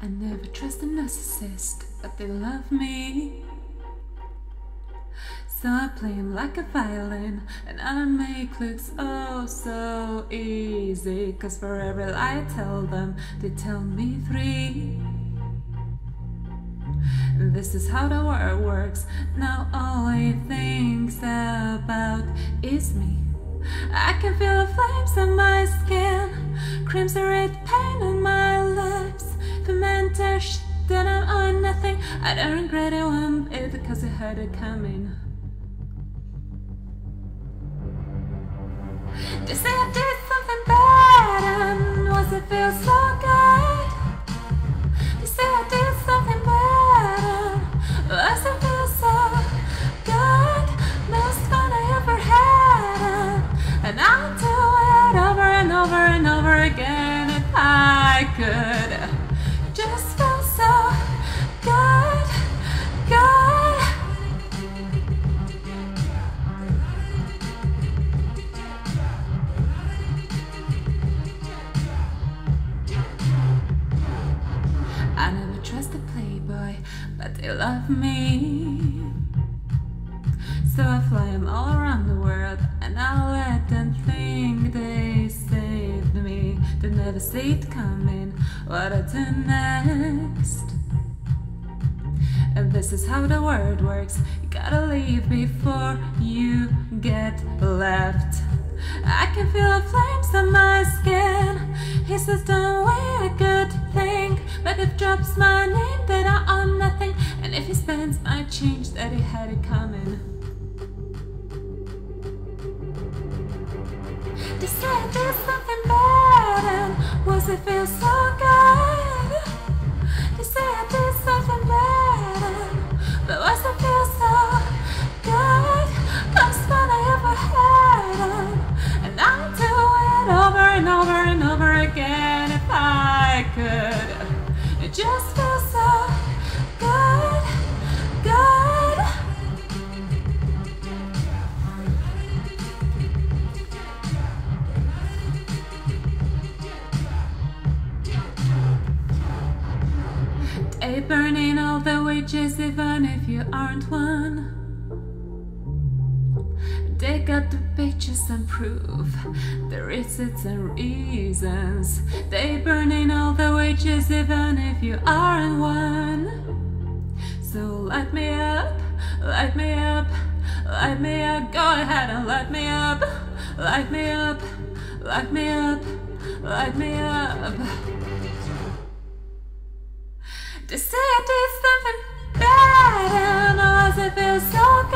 I never trust a narcissist, but they love me. So I play him like a violin, and I make looks oh so easy. Cause for every lie I tell them, they tell me three. This is how the world works. Now all he thinks about is me. I can feel the flames on my skin, crimson red pain. That I'm on nothing. I don't regret it one bit because I heard it coming. They say I did something bad and was it feel so good? They say I did something bad and was it feel so good? Most fun I ever had and I'll do it over and over and over again if I could. But they love me. So I fly them all around the world, and I let them think they saved me. They never see it coming, what I do next. And this is how the world works. You gotta leave before you get left. I can feel the flames on my skin. He says, Don't wait a good thing. But if drops my name, had it coming. They did something and was it feel so They burning all the wages even if you aren't one. They got the pictures and proof, the receipts and reasons. They burning all the wages even if you aren't one. So light me up, light me up, light me up. Go ahead and light me up, light me up, light me up, light me up. They say I did something bad and I feel so.